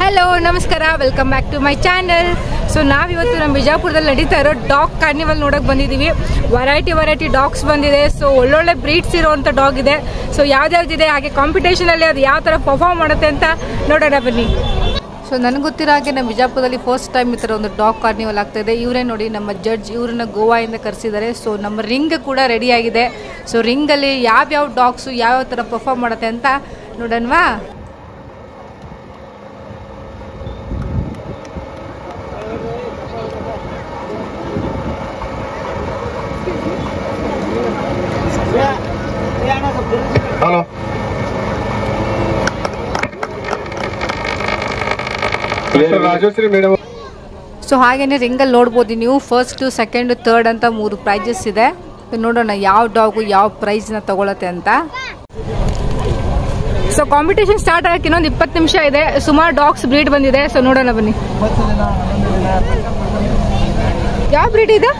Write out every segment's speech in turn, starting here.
Hello ನಮಸ್ಕಾರ. Welcome back to my channel so ನಾವಿವತ್ತು ನಮ್ಮ ಬಿಜಾಪುರದಲ್ಲಿ ನಡೀತಾ ಇರೋ ಡಾಗ್ ಕಾರ್ನಿವಲ್ ನೋಡೋಕೆ ಬಂದಿದ್ದೀವಿ. ವೆರೈಟಿ ವೆರೈಟಿ ಡಾಗ್ಸ್ ಬಂದಿದೆ. ಸೊ ಒಳ್ಳೊಳ್ಳೆ ಬ್ರೀಡ್ಸ್ ಇರೋವಂಥ ಡಾಗ್ ಇದೆ. ಸೊ ಯಾವ್ದ್ಯಾವ್ದಿದೆ? ಹಾಗೆ ಕಾಂಪಿಟೇಷನಲ್ಲಿ ಅದು ಯಾವ ಥರ ಪರ್ಫಾರ್ಮ್ ಮಾಡುತ್ತೆ ಅಂತ ನೋಡೋಣ ಬನ್ನಿ. ಸೊ ನನಗೆ ಗೊತ್ತಿರೋ ಹಾಗೆ ನಮ್ಮ ಬಿಜಾಪುರದಲ್ಲಿ ಫಸ್ಟ್ ಟೈಮ್ ಈ ಥರ ಒಂದು ಡಾಗ್ ಕಾರ್ನಿವಲ್ ಆಗ್ತಾ ಇದೆ ಇವರೇ ನೋಡಿ ನಮ್ಮ ಜಡ್ಜ್ ಇವ್ರನ್ನ ಗೋವಾಯಿಂದ ಕರೆಸಿದ್ದಾರೆ. ಸೊ ನಮ್ಮ ರಿಂಗ್ ಕೂಡ ರೆಡಿ ಆಗಿದೆ. ಸೊ ರಿಂಗಲ್ಲಿ ಯಾವ್ಯಾವ ಡಾಗ್ಸು ಯಾವ್ಯಾವ ಥರ ಪರ್ಫಾರ್ಮ್ ಮಾಡುತ್ತೆ ಅಂತ ನೋಡೋಣವಾ? ಹಲೋ ರಾಜಶ್ರೀ ಮೇಡಮ್ ಸೊ ಹಾಗೇನೆ ರಿಂಗಲ್ಲಿ ನೋಡ್ಬೋದು ನೀವು. ಫಸ್ಟ್ ಸೆಕೆಂಡ್ ಥರ್ಡ್ ಅಂತ ಮೂರು ಪ್ರೈಜಸ್ ಇದೆ. ನೋಡೋಣ ಯಾವ ಡಾಗು ಯಾವ ಪ್ರೈಸ್ನ ತಗೊಳತ್ತೆ ಅಂತ. ಸೊ ಕಾಂಪಿಟೇಷನ್ ಸ್ಟಾರ್ಟ್ ಆಗಕ್ಕೆ ಇನ್ನೊಂದು ಇಪ್ಪತ್ತು ನಿಮಿಷ ಇದೆ. ಸುಮಾರು ಡಾಗ್ಸ್ ಬ್ರೀಡ್ ಬಂದಿದೆ. ಸೊ ನೋಡೋಣ ಬನ್ನಿ. ಯಾವ ಬ್ರೀಡ್ ಇದೆ?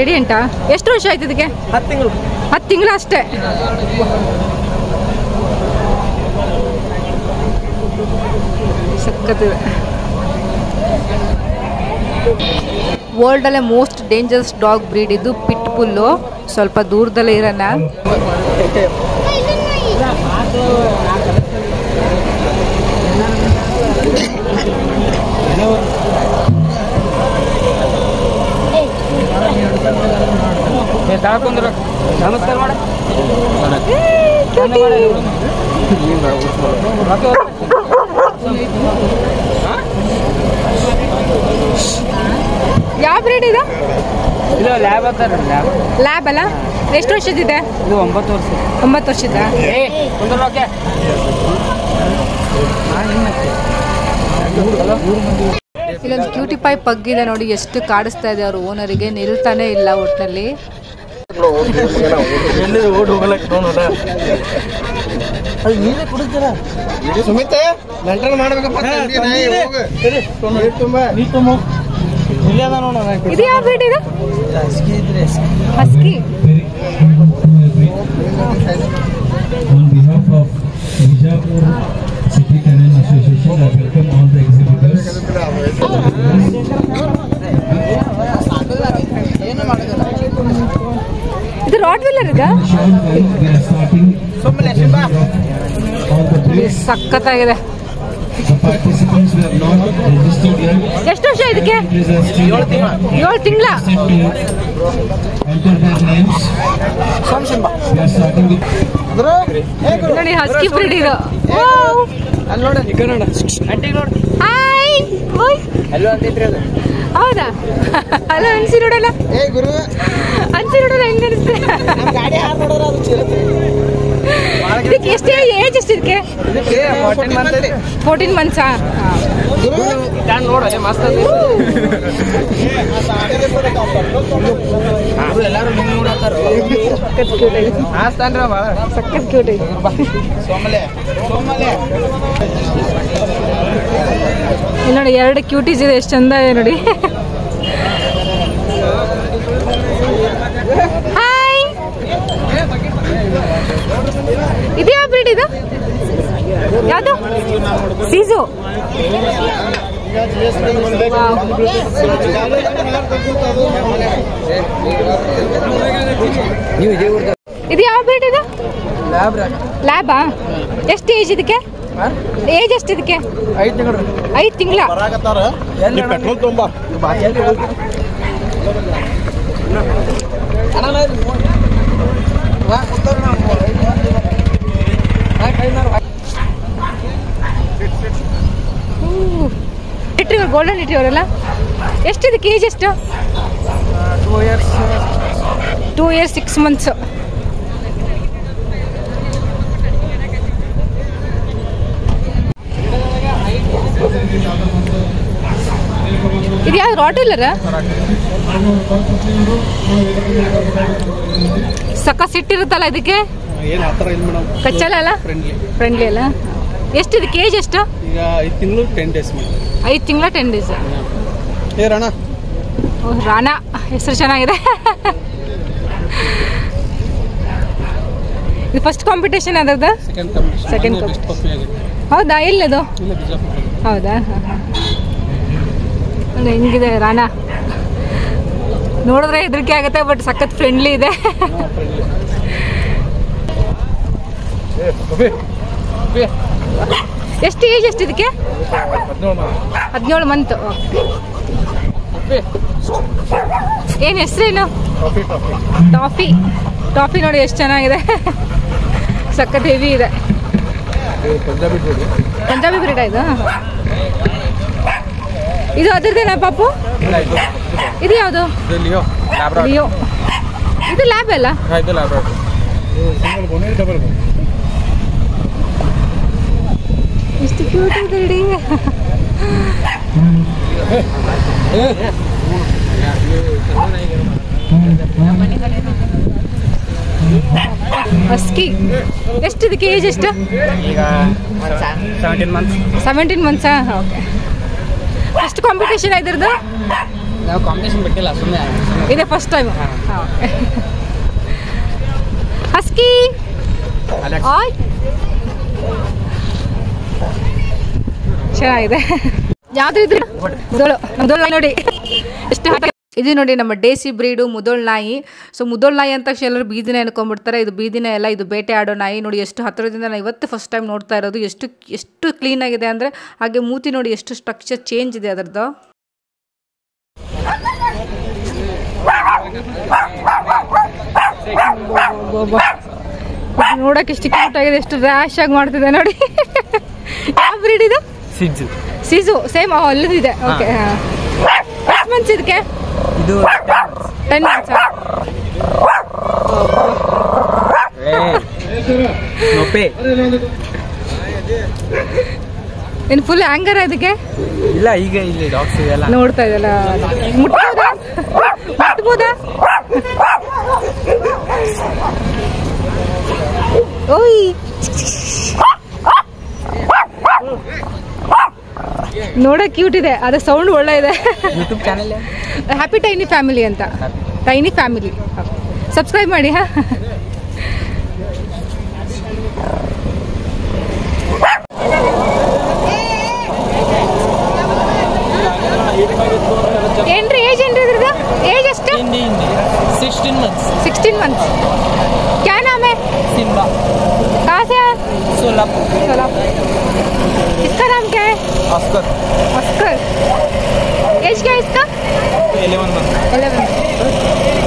ರೆಡಿಯಂಟಾ ಎಷ್ಟು ವರ್ಷ ಆಯ್ತು ಇದಕ್ಕೆ? ಹತ್ತು ತಿಂಗಳು ಅಷ್ಟೇ. ಸಖತ್ತಿದೆ ವರ್ಲ್ಡಲ್ಲೇ ಮೋಸ್ಟ್ ಡೇಂಜರಸ್ ಡಾಗ್ ಬ್ರೀಡ್ ಇದು ಪಿಟ್ ಪುಲ್ಲು ಸ್ವಲ್ಪ ದೂರದಲ್ಲೇ ಇರೋಣ. ನಮಸ್ಕಾರ ಯಾವ ಬ್ರೀಡ್ ಇದು? ಲ್ಯಾಬ್ ಲ್ಯಾಬ್ ಲ್ಯಾಬ್ ಅಲ್ಲ? ಎಷ್ಟು ವರ್ಷದಿದೆ? ಇದು ಒಂಬತ್ತು ವರ್ಷ. ಒಂಬತ್ತು ವರ್ಷದ ಇಲ್ಲೊಂದು ಕ್ಯೂಟಿ ಪಗ್ ಇದೆ ನೋಡಿ ಎಷ್ಟು ಕಾಡಿಸ್ತಾ ಇದೆ ಅವ್ರ ಓನರಿಗೆ ನಿಲ್ತಾನೆ ಇಲ್ಲ ಒಟ್ಟಿನಲ್ಲಿ ಎಲ್ಲಿ ಓಡ್ ಹೋಗಲಕ್ಕೆ ನೋಡೋಣ ಅದು ನೀನೇ ಕುಡಿತೀರ? ಸುಮಿತ ಮೆಂಟೇನ್ ಮಾಡ್ಬೇಕಪ್ಪ ತುಂಬ. ನೀ ತುಂಬ. ಇಲ್ಲಿ ಅದ ನೋಡೋಣ ಇದು ಯಾವ ಬ್ರೀಡ್ ಇದು? ಹಾಸಿಗೆ ಇದ್ರೆ ಹಸ್ಕಿ. On behalf of Bijapur City Canal Association, I welcome all the exhibitors. ಇದು ಕಾರ್ವೆಲ್ಲರ್ ಇದಾ ತುಂಬಾ ನೆ ಸಕ್ಕತ್ತಾಗಿದೆ ವರ್ಷ ಇದಕ್ಕೆ? ಏಳು ತಿಂಗಳ. 7 ತಿಂಗಳು? ಹೆಲ್ಡರ್ ಪೇಪರ್ ಹಸ್ಕಿ ಹಾಯ್ ಹಲೋ ಅಂಟಿ ತರ ಏ ಗುರು. ಅಂಚೆ ನೋಡಲ್ಲ ಹೆಂಗ ಅನಿಸ್ತೆ ಗಾಡಿ ಹಾರ್ ನೋಡಿದ್ರೆ ಅದು ಚಿರತೆ ಇದಕ್ಕೆ ಎಷ್ಟು ಏಜ್ ಎಷ್ಟು ಇದಕ್ಕೆ? ಫೋರ್ಟೀನ್ ಮಂತ್ಸಾ ಮಸ್ತ್ ಎಲ್ಲಾರು ನಿಂಗೆ ನೋಡತ್ತಾರ ಸಖತ್ ಕ್ಯೂಟ್ ಇದೆ ಹಾಸ್ತಾನ್ರ ಭಾಳ ಸಖತ್ ಕ್ಯೂಟ್ ಇದೆ ಸೋಮಲೆ ಸೋಮಲೆ ಇಲ್ಲಿ ನೋಡಿ ಎರಡು ಕ್ಯೂಟೀಸ್ ಇದೆ ಎಷ್ಟು ಚಂದ ಇದೆ ನೋಡಿ ಹಾಯ್ ಬ್ರೀಡ್ ಇದು ಯಾವುದು? ಸೀಸು ಇದೇ ಯಾವ ಬ್ರೀಡ್ ಇದು? ಲ್ಯಾಬ್ ಎಷ್ಟು ಏಜ್ ಇದಕ್ಕೆ? ಏಜ್ ಎಷ್ಟು ಇದಕ್ಕೆ? ಐದು ತಿಂಗಳು. ಐದು ತಿಂಗಳ ಪೆಟ್ರೋಲ್ ತುಂಬ ಅಣ್ಣ ನಾ ಇಲ್ಲಿ ನೋಡ್. ವಾ, ಕೂತಾರ ನಾವು. ಹಾ, ಕೈ ಮಾಡು. ರಿಟ್ರೀವರ್ ಗೋಲ್ಡನ್ ರಿಟ್ರೀವರ್ ಅಲ್ಲ ಎಷ್ಟು ಇದಕ್ಕೆ ಏಜ್ ಎಷ್ಟು two years two years six months ಇದು ಯಾವ್ದು ರಾಟಿಲ್ಲರ ಸಕ್ಕ ಸಿಟ್ಟಿರುತ್ತಲ್ಲ ಇದಕ್ಕೆ? ಕಚ್ಚಲ್ಲ ಅಲ್ಲ? ಫ್ರೆಂಡ್ಲಿ ಫ್ರೆಂಡ್ಲಿ ಅಲ್ಲ? ಎಷ್ಟು ಕೆ ಜಿ ಎಷ್ಟು? ಈಗ ಐದು ತಿಂಗಳು ಟೆನ್ ಡೇಸ್ ಐದು ತಿಂಗಳ ಟೆನ್ ಡೇಸ್ ಏ ರಣ. ರಾಣಾ ಹೆಸರು ಚೆನ್ನಾಗಿದೆ. ಇದು ಫಸ್ಟ್ ಕಾಂಪಿಟೇಷನ್ ಅದರದ್ದು ಸೆಕೆಂಡ್ ಹೌದಾ ಎಲ್ಲದು? ಹೌದಾ? ಹಾಂ ಹೆಂಗಿದೆ ರಾಣ. ನೋಡಿದ್ರೆ ಹೆದರಿಕೆ ಆಗುತ್ತೆ ಬಟ್ ಸಖತ್ ಫ್ರೆಂಡ್ಲಿ ಇದೆ. ಎಷ್ಟು ಏಜ್ ಎಷ್ಟು ಇದಕ್ಕೆ? ಹದಿನೇಳು ಮಂತ್ ಏನು ಹೆಸರೇನು? ಟಾಫಿ ಟಾಫಿ ನೋಡಿ ಎಷ್ಟು ಚೆನ್ನಾಗಿದೆ. ಸಖತ್ ಹೆವಿ ಇದೆ. ಪಂಜಾಬಿ ಬ್ರೀಡ ಇದು? ಇದು ಅದ್ರದ್ದೇನಾ ಪಾಪು? ಇದು ಯಾವುದು? ಇದು ಲಿಯೋ. Labrador Leo. ಇದು ಲ್ಯಾಬ್ ಅಲ್ಲ? ಎಷ್ಟು ಕ್ಯೂಟ್ ಇದೆ ಇಡೀ. ಹಸ್ಕಿ. ಎಷ್ಟು? ಇದಕ್ಕೆ ಏಜ್ ಎಷ್ಟು ಸೆವೆಂಟೀನ್ ಮಂತ್ಸ್ ಓಕೆ ಎಷ್ಟು ಕಾಂಪಿಟೇಷನ್ ಇದ್ರದ್ದು ನಾವು ಕಾಂಪಿಟೇಷನ್ ಬಿಟ್ಟಿಲ್ಲ ಸುಮ್ಮನೆ ಇದೆ ಫಸ್ಟ್ ಟೈಮ್ ಹಸ್ಕಿ. ಆಯ್ ಚೆನ್ನಾಗಿದೆ. ಯಾವ್ದು ಇದ್ರೆ ನೋಡಿ. ಎಷ್ಟು ಇದು ನೋಡಿ ನಮ್ಮ ಡೇಸಿ ಬ್ರೀಡು ಮುದೋಳ್ ನಾಯಿ. ಸೊ ಮುದೋಳ್ ನಾಯಿ ಅಂತ ಎಲ್ಲರೂ ಬೀದಿನ ಅನ್ಕೊಂಡ್ಬಿಡ್ತಾರೆ. ಇದು ಬೀದಿನ ಎಲ್ಲ ಇದು ಬೇಟೆ ಆಡೋ ನಾಯಿ. ನೋಡಿ ಎಷ್ಟು ಹತ್ತಿರದಿಂದ ನಾನು ಇವತ್ತು ಫಸ್ಟ್ ಟೈಮ್ ನೋಡ್ತಾ ಇರೋದು. ಎಷ್ಟು ಎಷ್ಟು ಕ್ಲೀನ್ ಆಗಿದೆ ಅಂದರೆ ಹಾಗೆ ಮೂತಿ ನೋಡಿ ಎಷ್ಟು ಸ್ಟ್ರಕ್ಚರ್ ಚೇಂಜ್ ಇದೆ ಅದರದ್ದು. ನೋಡಕ್ಕೆ ಎಷ್ಟು ಕ್ಯೂಟ್ ಆಗಿದೆ. ಎಷ್ಟು ರ್ಯಾಶ್ ಆಗಿ ಮಾಡ್ತಿದೆ ನೋಡಿ. ಯಾವ ಬ್ರೀಡ್ ಇದು? ಸಿಜ್ಜು ಸಿಜು ಸೇಮ್ ಅಲ್ಲದಿದೆ. ಓಕೆ ಎಷ್ಟು ಮಂತ್ಸ್ ಇದಕ್ಕೆ? ಇದು ten months in full anger ಅದಕ್ಕೆ? ಇಲ್ಲ ಈಗ ಇಲ್ಲಿ ಡಾಕ್ಸ್ ಇದೆಲ್ಲ ನೋಡ್ತಾ ಇದೆಲ್ಲ ಮುಟ್ಬೋದಾ? ಮುಟ್ಬೋದಾ? ಓಯ್. ನೋಡಕ್ ಕ್ಯೂಟ್ ಇದೆ ಅದ ಸೌಂಡ್ ಒಳ್ಳೆ ಇದೆ. ಹ್ಯಾಪಿ ಟೈನಿ ಫ್ಯಾಮಿಲಿ ಅಂತ. ಟೈನಿ ಫ್ಯಾಮಿಲಿ ಸಬ್ಸ್ಕ್ರೈಬ್ ಮಾಡಿ ಹಾ? ಏನ್ರಿ ಏಜ್ ಏನ್ರಿ ಇದ್ರದ್ದು? ಏಜ್ ಎಷ್ಟು? ಸಿಕ್ಸ್ಟೀನ್ ಮಂತ್ಸ್ ಸಿಕ್ಸ್ಟೀನ್ ಮಂತ್ಸ್ क्या नाम है? सिम्बा। कहाँ से है? सोलापुर। सोलापुर। इसका नाम क्या है? अस्कर अस्कर एज क्या है इसका? Eleven eleven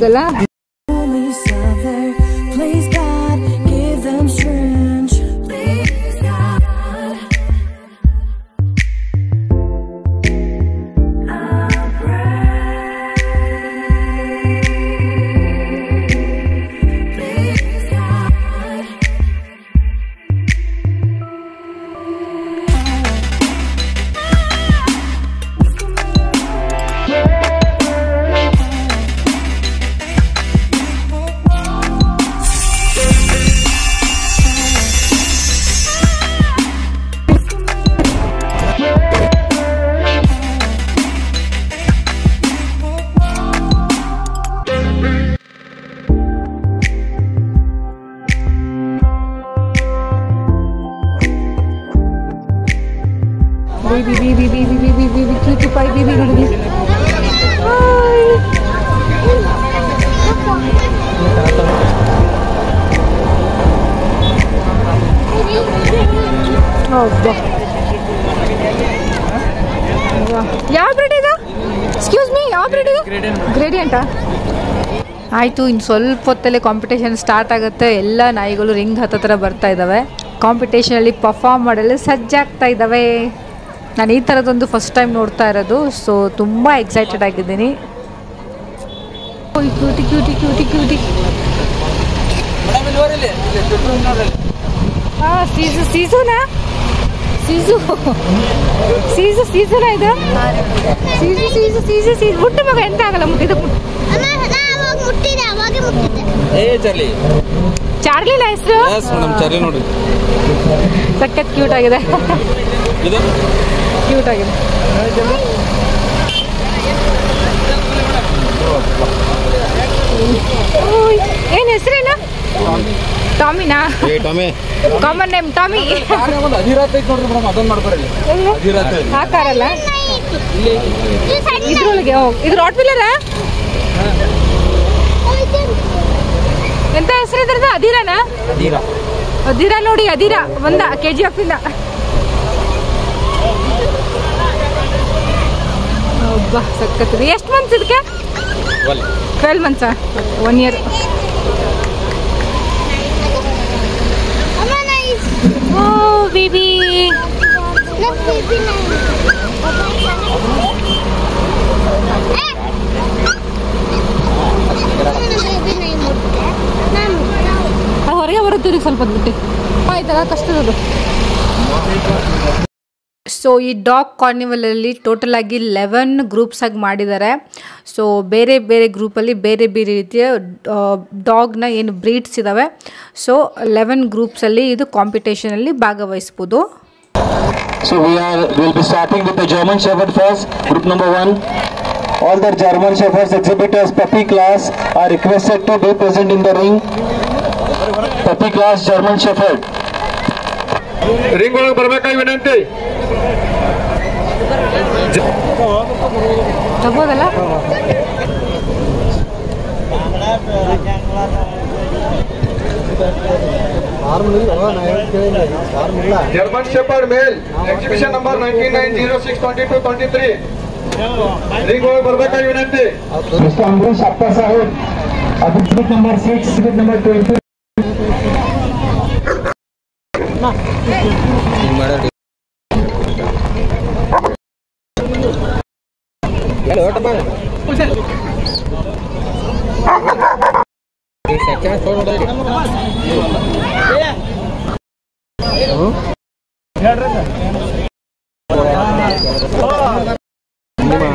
de. ಆಯಿತು ಇನ್ನು ಸ್ವಲ್ಪ ಹೊತ್ತಲ್ಲೇ ಕಾಂಪಿಟೇಷನ್ ಸ್ಟಾರ್ಟ್ ಆಗುತ್ತೆ. ಎಲ್ಲ ನಾಯಿಗಳು ರಿಂಗ್ ಹತ್ತತ್ರ ಬರ್ತಾ ಇದ್ದಾವೆ ಕಾಂಪಿಟೇಷನಲ್ಲಿ ಪರ್ಫಾರ್ಮ್ ಮಾಡಲು ಸಜ್ಜಾಗ್ತಾ ಇದ್ದಾವೆ ನಾನು ಈ ಥರದೊಂದು ಫಸ್ಟ್ ಟೈಮ್ ನೋಡ್ತಾ ಇರೋದು ಸೊ ತುಂಬ ಎಕ್ಸೈಟೆಡ್ ಆಗಿದ್ದೀನಿ. ಕ್ಯೂಟಿ ಕ್ಯೂಟಿ ಕ್ಯೂಟಿ ಕ್ಯೂಟಿ ಹಾಂ, ಸೀಸು, ಸೀಸುನಾ? ಸೀಸು. ಸೀಸು, ಸೀಸುನಾ ಇದು? ಸೀಸು ಸೀಸು ಸೀಸು ಸೀಸು. ಮುಟ್ಟು ಮಗ ಎಂತ ಆಗಲ್ಲ ಮುಟ್ಟಿದೆ ಏ ಚಾರ್ಲಿ. ಚಾರ್ಲಿನ ಹೆಸರು? ಎಸ್ ಮೇಡಮ್ ಚರ್ಲಿ ನೋಡಿ ಸಖತ್ ಕ್ಯೂಟ್ ಆಗಿದೆ. ಇದು? ಕ್ಯೂಟ್ ಆಗಿದೆ. ಏನ್ ಹೆಸರೇನು? ಟಾಮಿನಾ? ಏ ಟಾಮಿ. Common name Tommy. ಒಂದು ಅಧಿರಾತ್ ಐತೆ ನೋಡ್ರಿ ಮೇಡಮ್ ಅದೊಂದು ಮಾಡ್ಕೊರಿ ಅಧಿರಾತ್ ಇದ್ರೊಳಗೆ ಇದ್ರ ರಾಟ್ ಎಂತ ಹೆಸರು ಇದ್ರದ್ದು? ಅದಿರಾನ ಅದಿರ ನೋಡಿ ಅದಿರ ಒಂದ ಕೆ ಜಿ ಎಫ್ ಇಂದ ಒಬ್ಬ ಸಕ್ಕತ್ತಿದೆ ಎಷ್ಟು ಮಂತ್ಸ್ ಇದಕ್ಕೆ? ಟ್ವೆಲ್. ಮಂತ್ಸಾ ಒನ್ ಇಯರ್ ಓ ಬೇಬಿ ಅದು ಹೊರಗೆ ಬರುತ್ತೀರಿ ಸ್ವಲ್ಪ ಬಿಟ್ಟು. ಆಯ್ತಲ್ಲ ಕಷ್ಟದದು ಸೊ ಈ ಡಾಗ್ ಕಾರ್ನಿವಲಲ್ಲಿ ಟೋಟಲ್ ಆಗಿ ಲೆವೆನ್ ಗ್ರೂಪ್ಸ್ ಆಗಿ ಮಾಡಿದ್ದಾರೆ. ಸೊ ಬೇರೆ ಬೇರೆ ಗ್ರೂಪಲ್ಲಿ ಬೇರೆ ಬೇರೆ ರೀತಿಯ ಡಾಗ್ನ ಏನು ಬ್ರೀಡ್ಸ್ ಇದ್ದಾವೆ ಸೊ ಲೆವೆನ್ ಗ್ರೂಪ್ಸಲ್ಲಿ ಇದು ಕಾಂಪಿಟೇಷನಲ್ಲಿ ಭಾಗವಹಿಸ್ಬೋದು. So we are we'll be starting with the German Shepherd first, group number one. All the German Shepherds exhibitors puppy class are requested to be present in the ring. Puppy class German Shepherd. Ring orang bermakai nanti. Coba bela. German Shepherd male exhibition number 1990 622 23 ring बरोबर विनंती mister Amrish Appa Saheb Abhijit number six seat number twenty hello टमा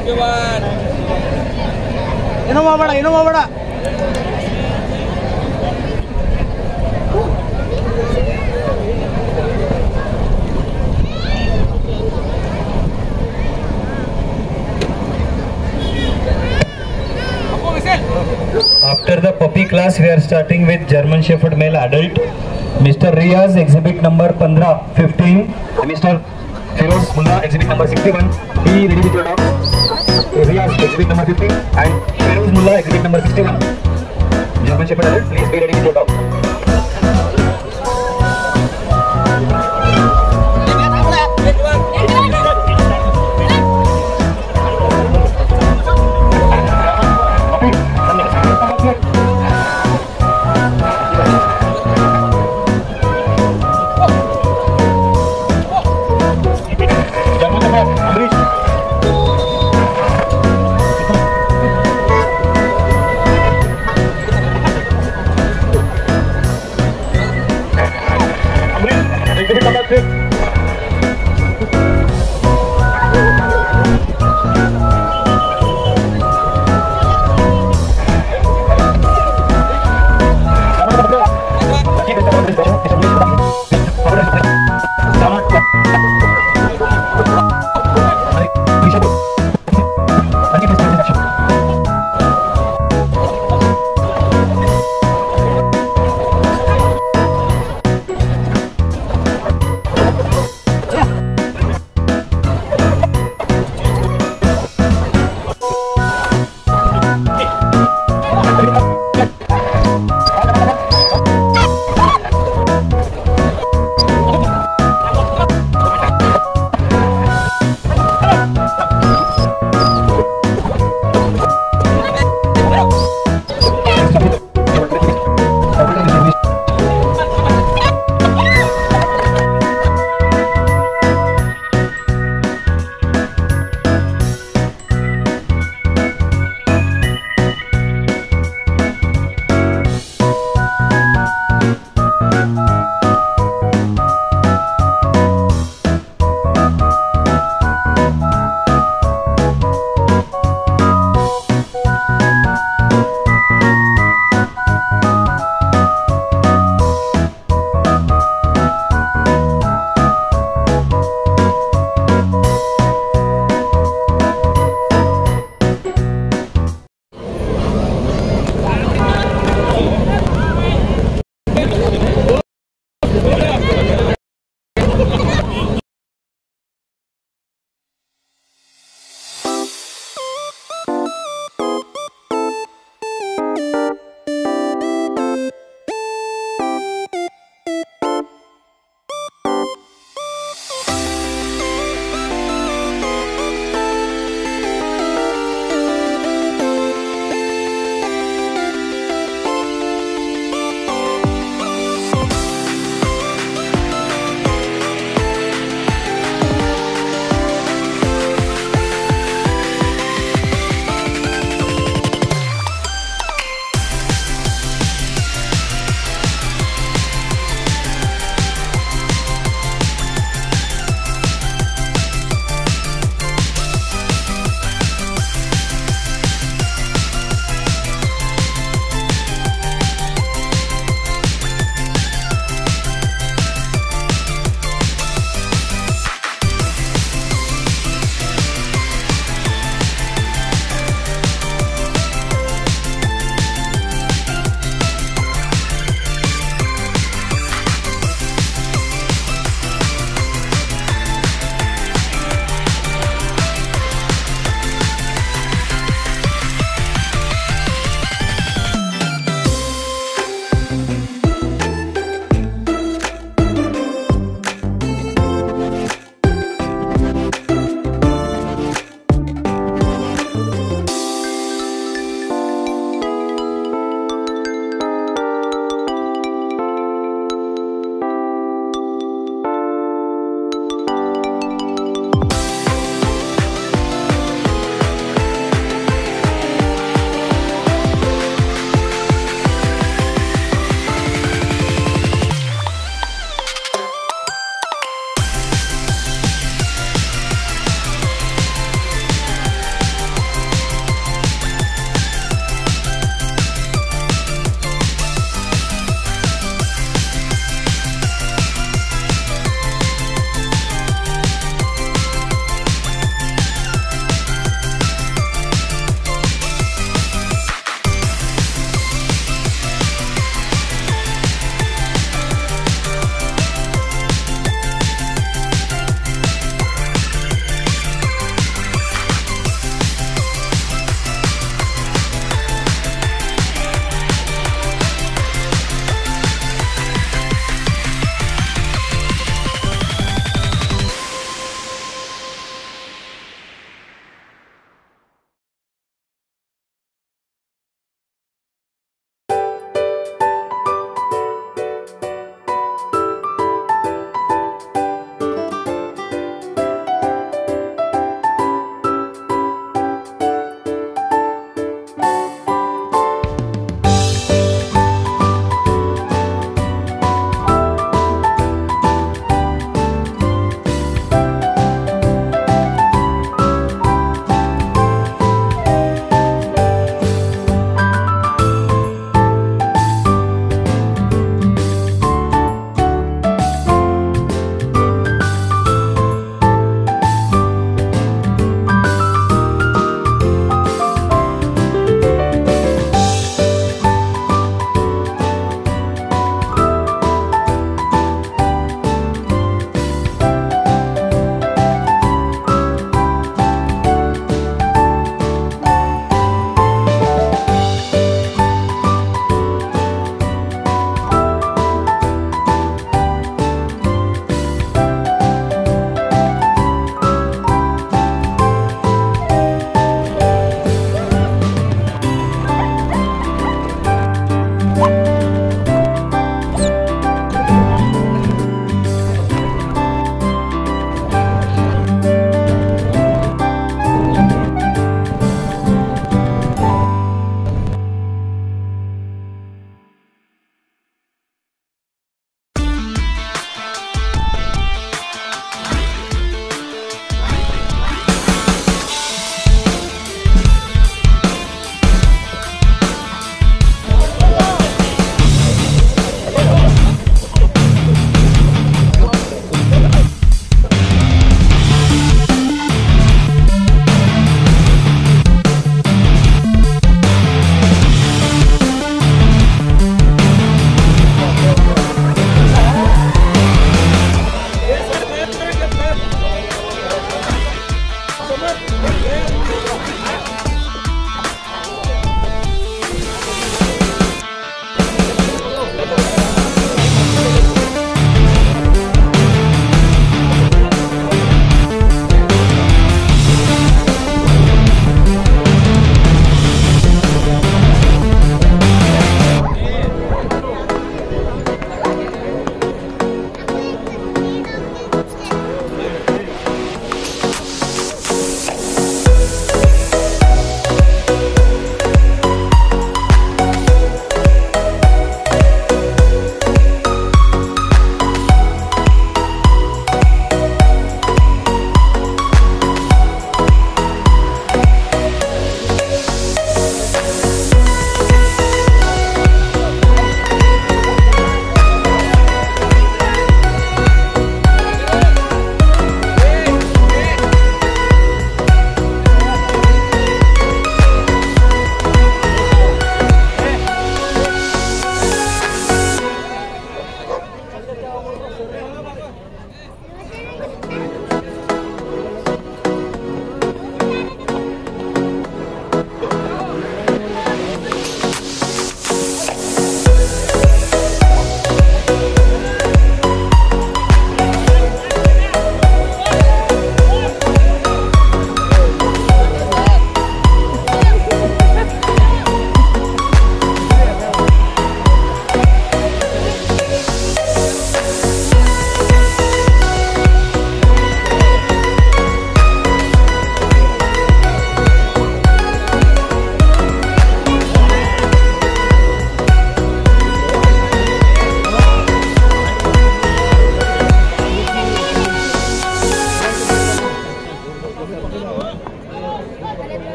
Amrish. ಏನೋ ಮಾಡಬೇಡ ಏನೋ ಮಾಡಬೇಡ After the puppy class, we are starting with German Shepherd male adult. Mr. Riaz, exhibit number 15, 15. Mr. Firoz Mullah, exhibit number 61. Be ready with your dogs. Riaz, exhibit number 50. And Firoz Mullah, exhibit number 61. German Shepherd please be ready with your dog.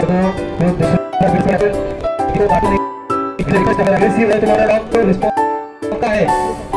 कर बात नहीं इस तरीके aggressive है तुम्हारा dog तो response होता है।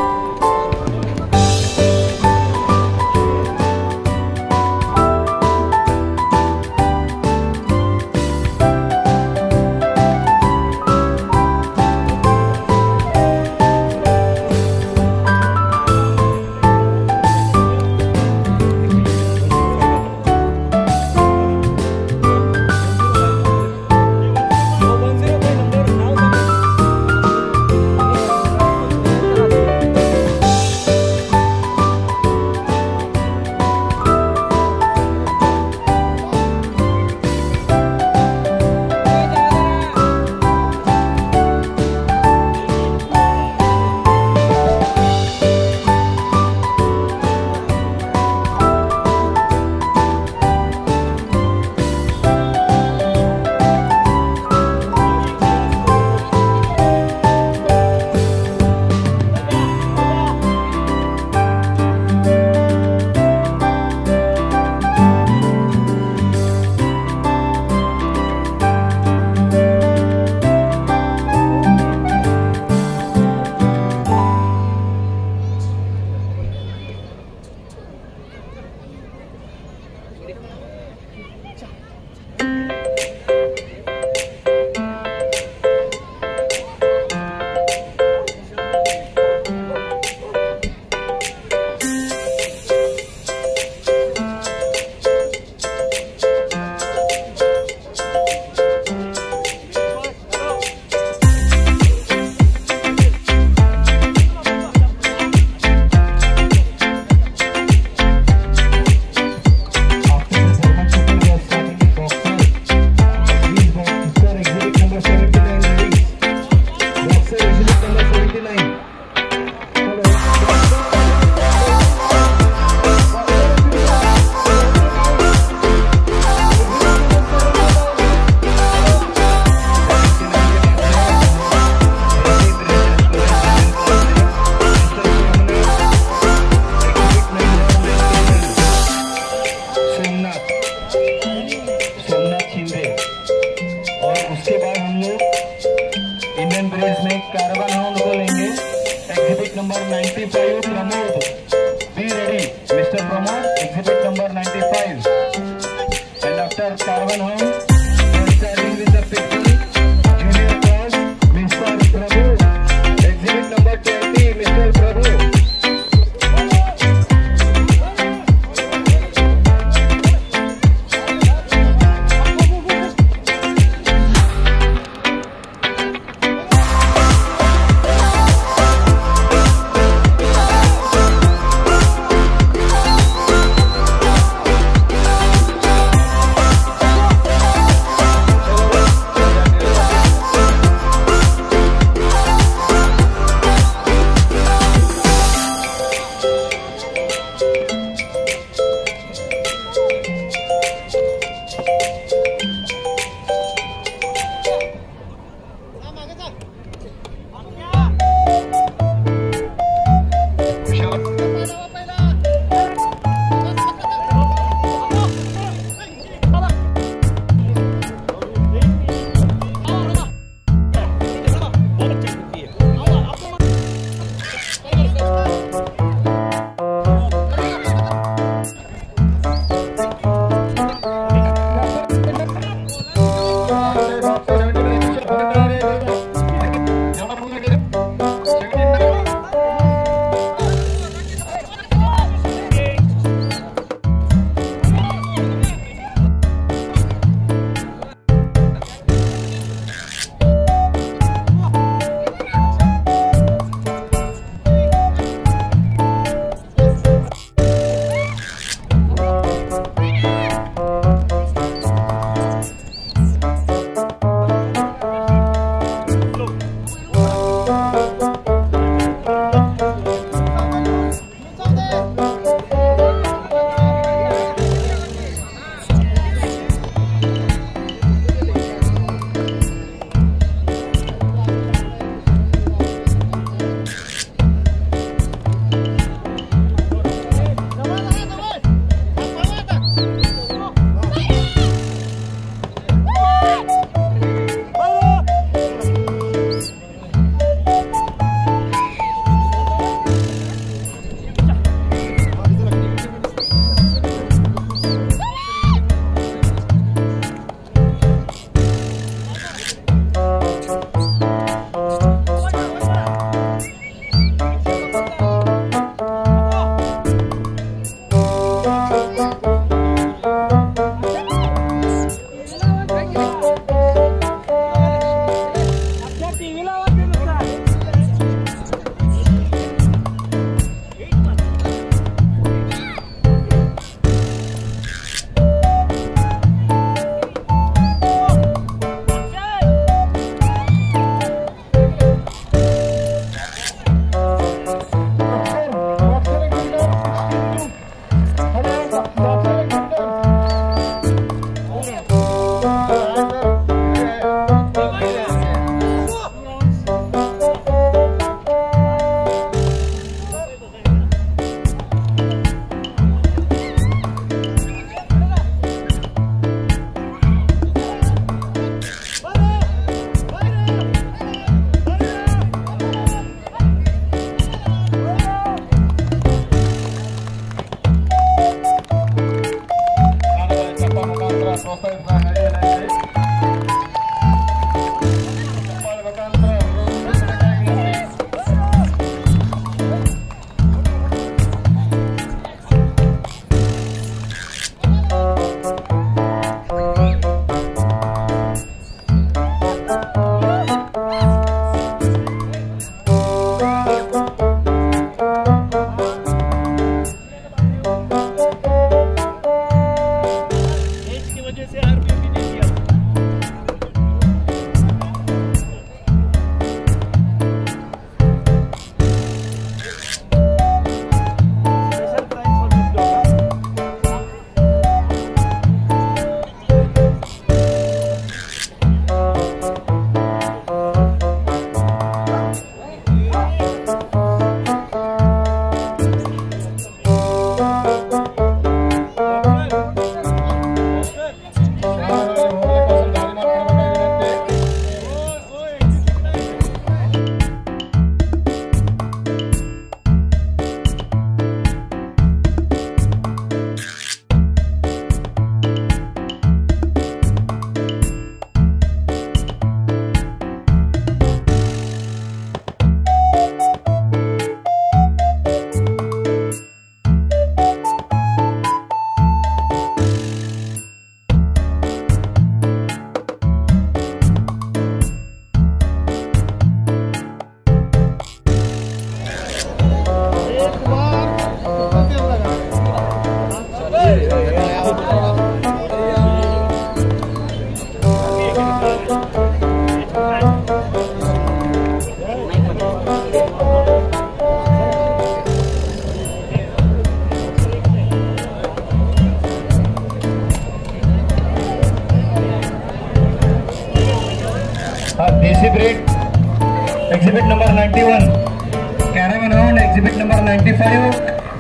Bye-bye.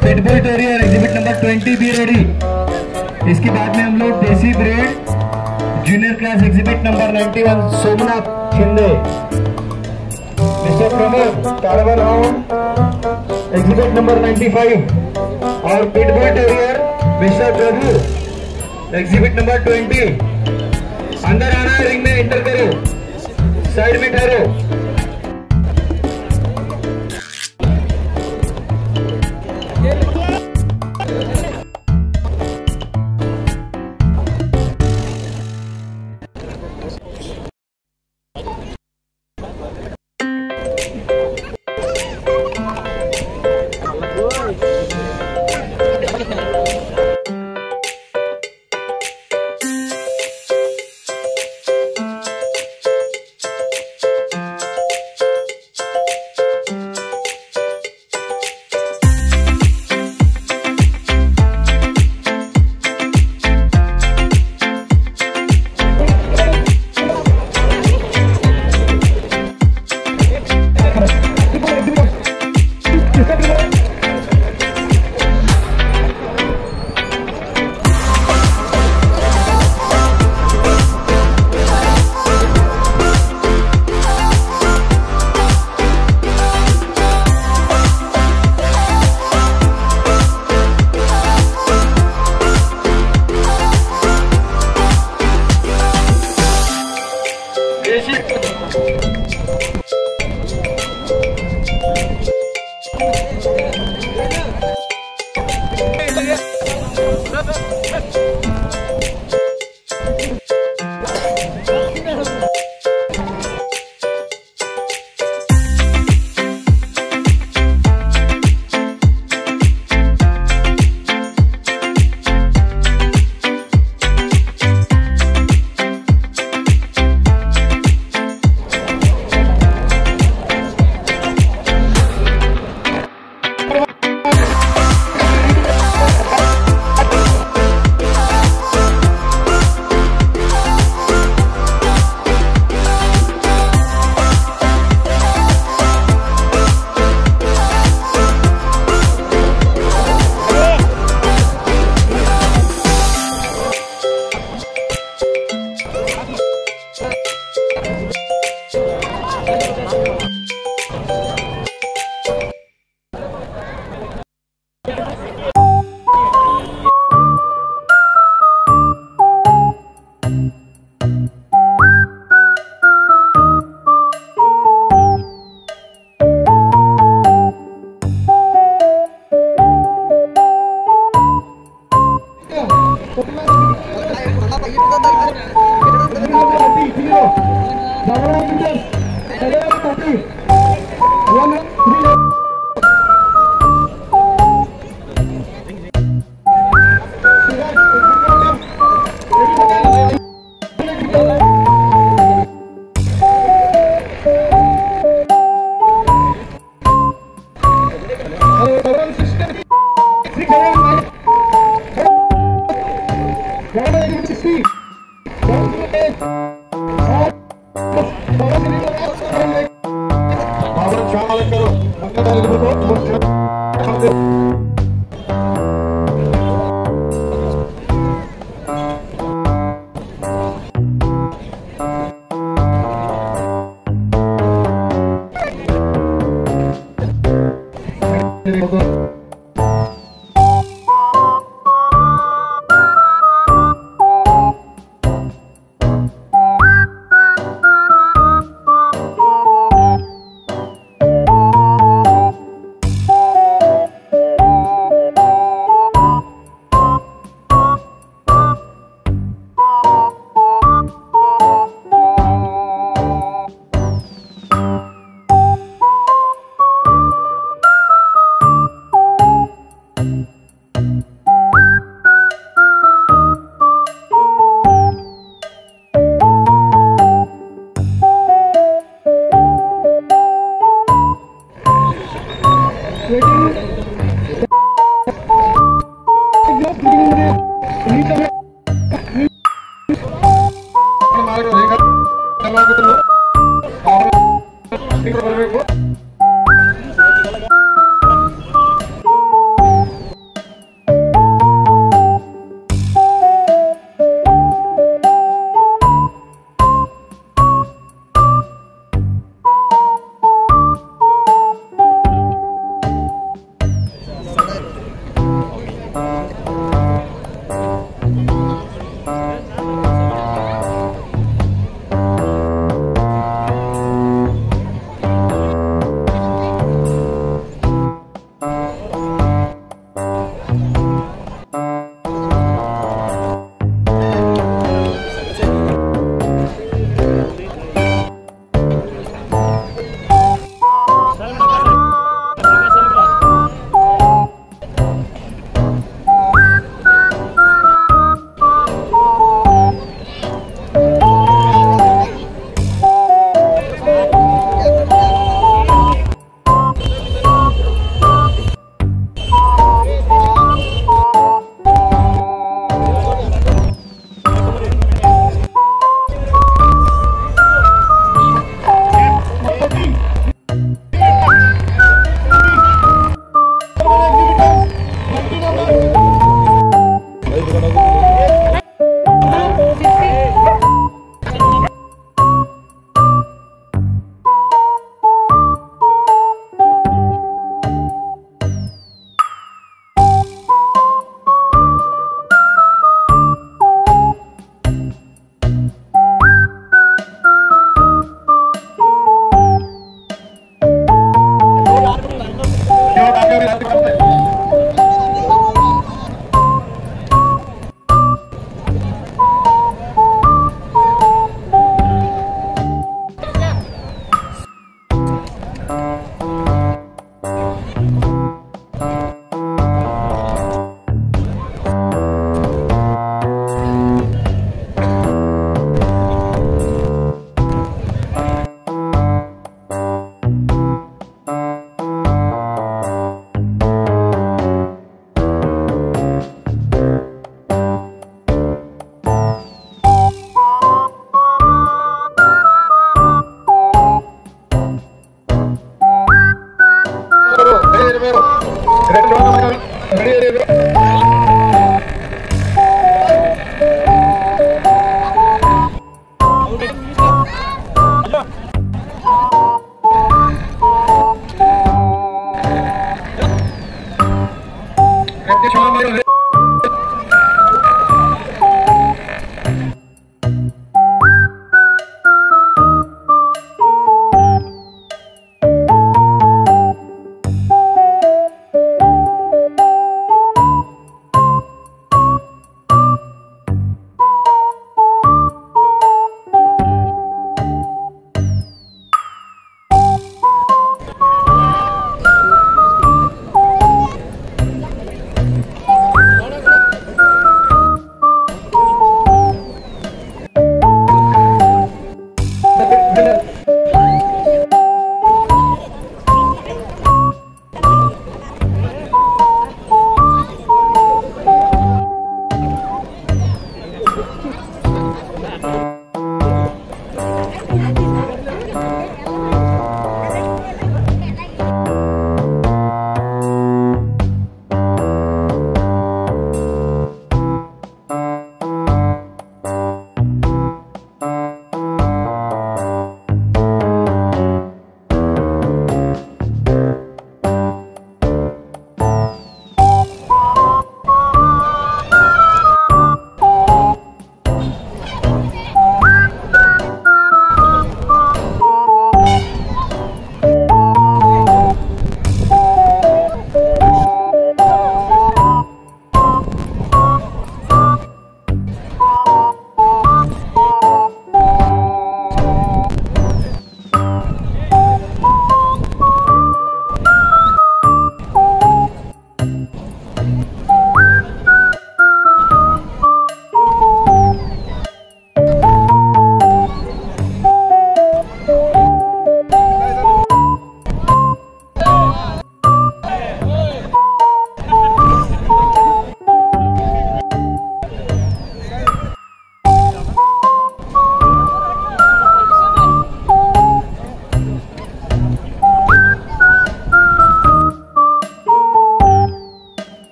95. Pitbull Terrier, exhibit number 20 be ready. इसके बाद में हम लोग desi breed junior class exhibit number 91 Somnath Shinde mister Pramod caravan hound exhibit number 95 और pitbull terrier mister Prabhu exhibit number 20 अंदर आना है रिंग में एंटर करो साइड में ठहरो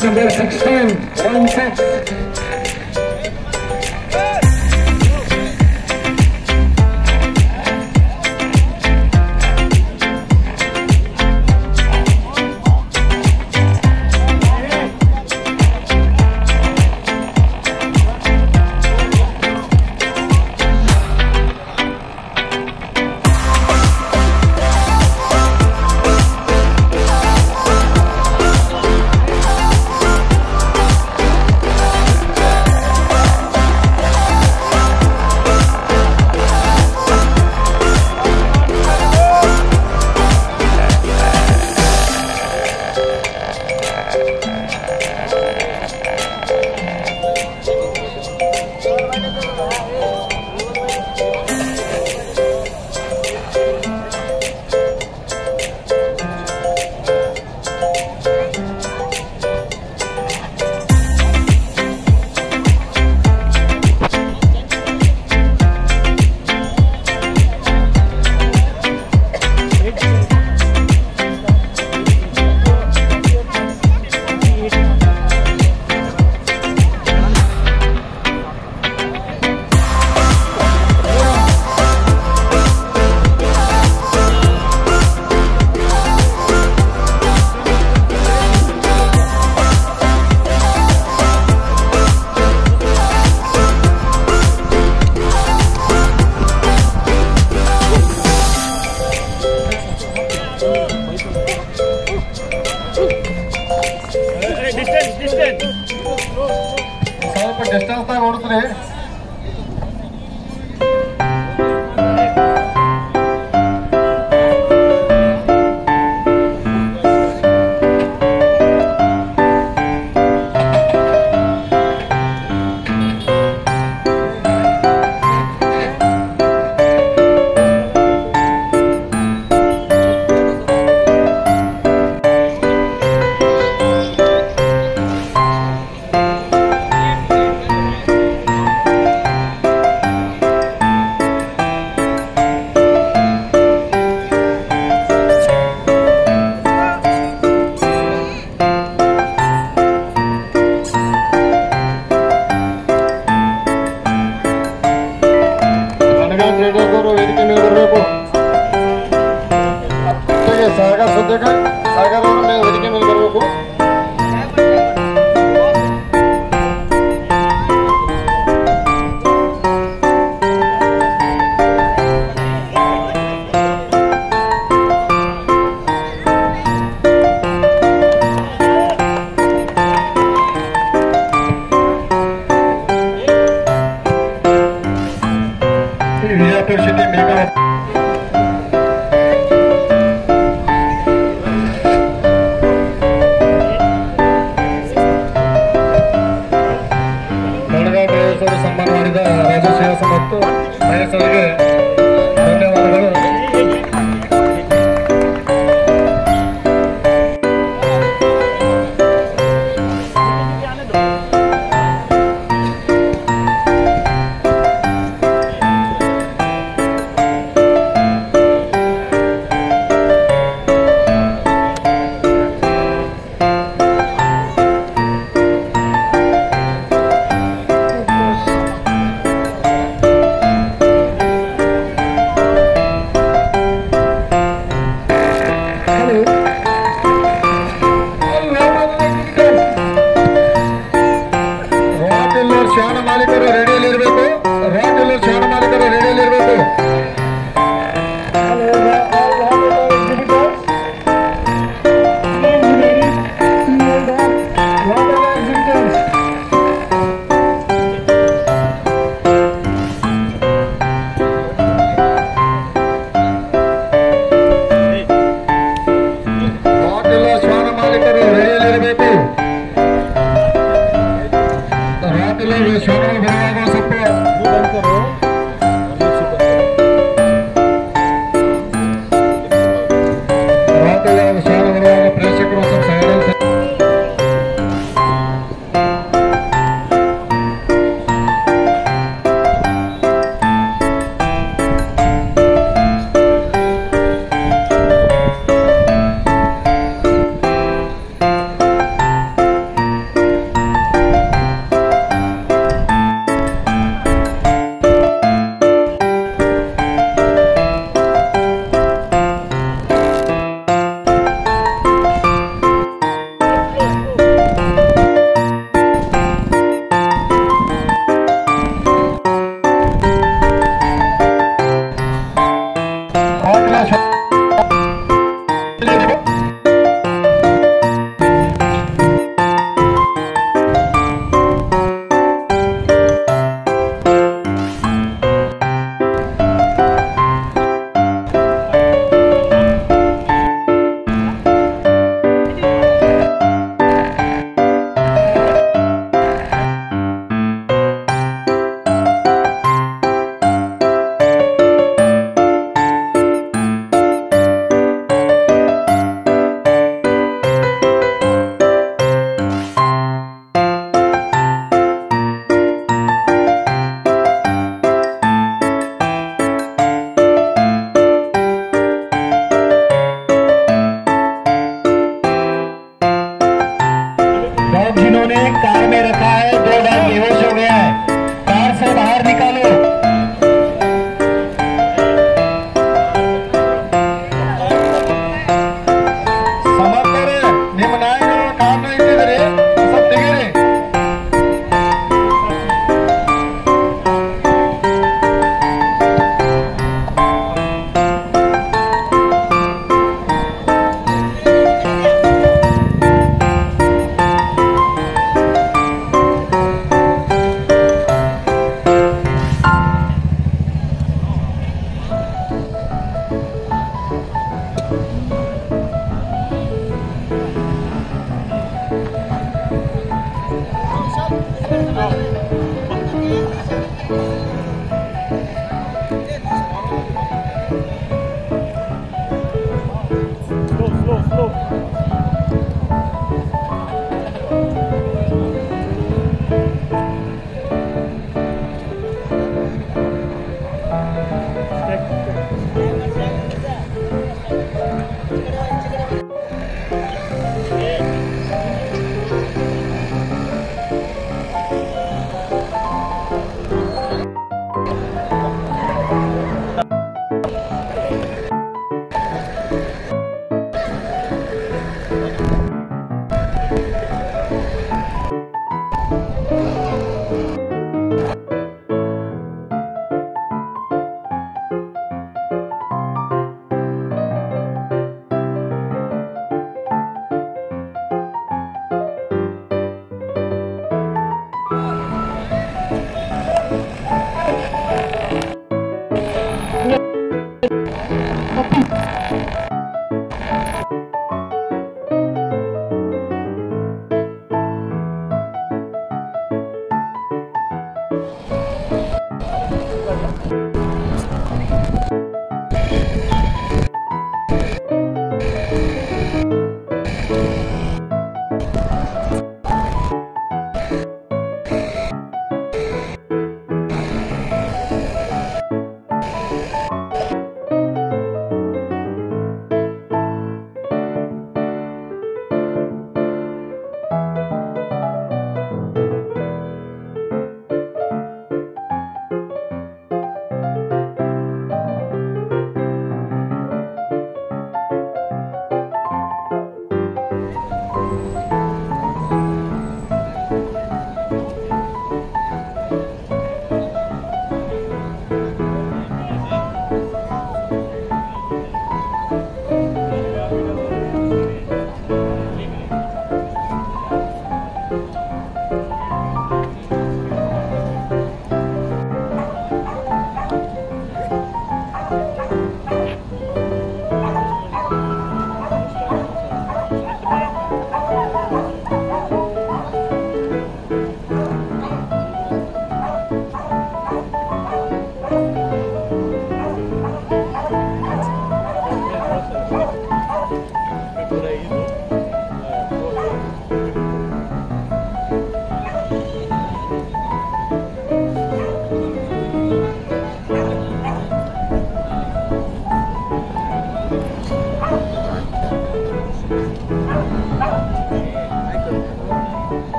Captain Wilson, and one catch.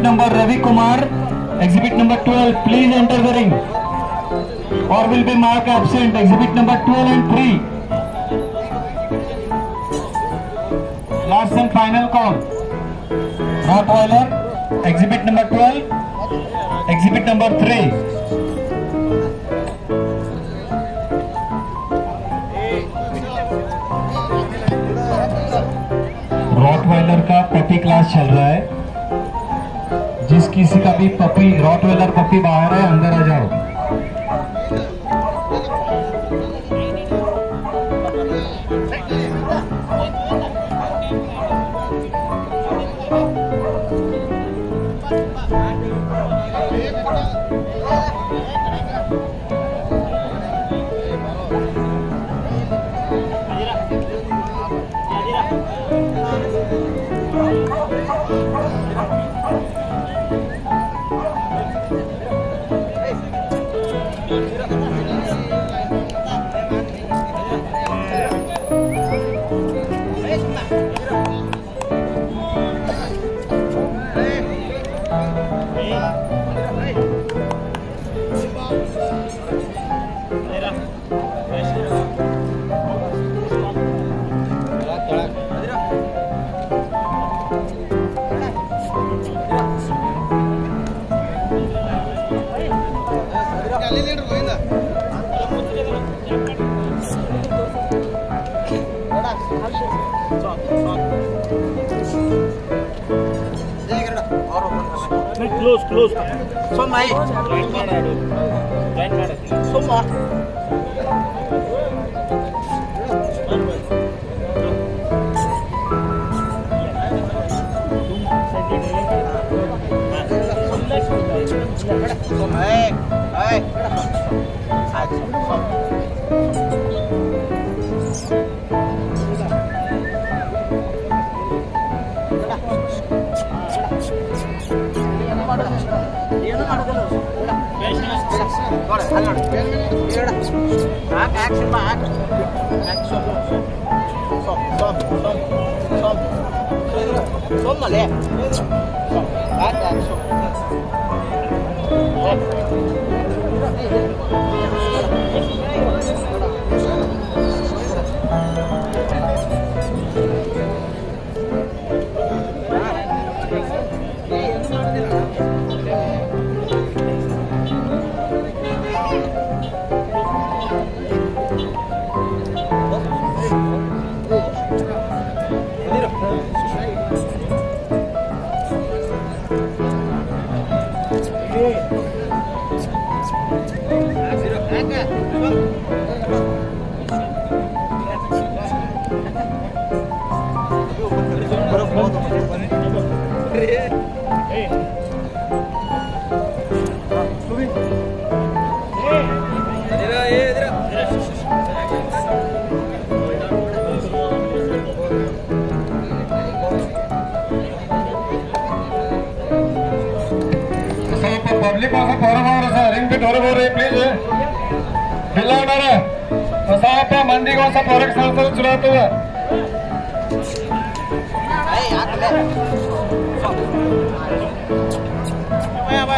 Exhibit number Ravi Kumar exhibit number 12 please enter the ring or will be mark absent exhibit number 12 and 3 last and final call rottweiler exhibit number 12 exhibit number 3 का puppy class चल रहा है। किसी का भी puppy Rottweiler puppy बाहर है अंदर आ जाओ। ಕ್ಲೋಸ್ ಕ್ಲೋಸ್ ಸೋಮ ಸೋಮ ಸೋಮ ಏಯ್ ಏಯ್ ಆಯ್ತು ಸೋಮ ಏನು ಮಾಡೋದಿಲ್ಲ ನೋಡಿ ಅಲ್ಲಿ ಪಬ್ಲಿಕ್ ಸ್ವಲ್ಪ ಹೊರಗೋಗ್ರಿ ಸರ್ ಹಿಂಗ್ ಬಿಟ್ಟು ಹೊರಗೋಗ್ರಿ ಪ್ಲೀಸ್ ಇಲ್ಲ ಅಣ್ಣಾರ ಸ್ವಲ್ಪ ಮಂದಿಗೆ ಒಂದ್ ಸ್ವಲ್ಪ ಹೊರಗೆ ಸಾಲ್ಸೋದು ಚಲೋ ಆಗ್ತದ 喂，喂